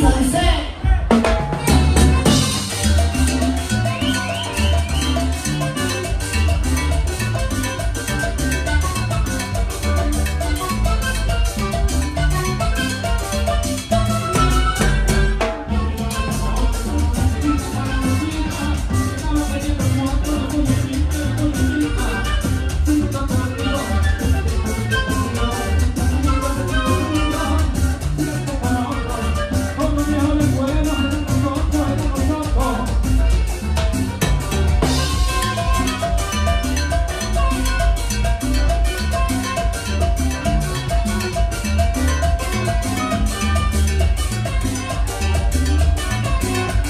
you.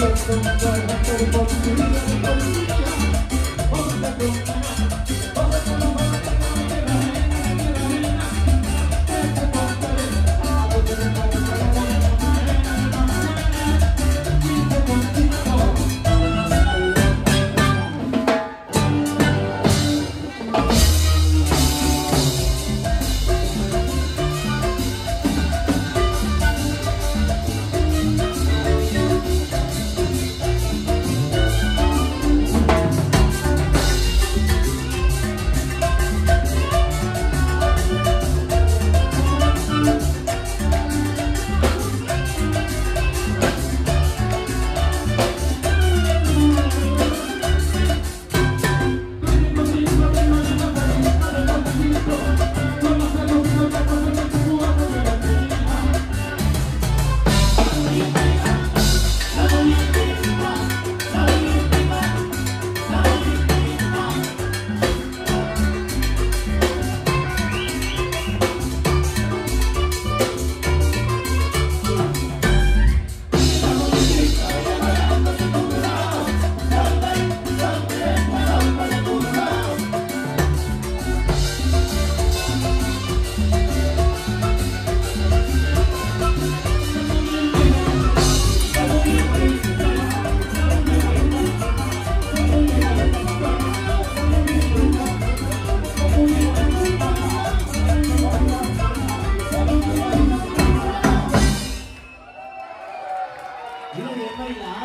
I'm go, let go, let Manila.